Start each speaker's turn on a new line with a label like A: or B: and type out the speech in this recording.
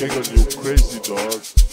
A: King you crazy dog.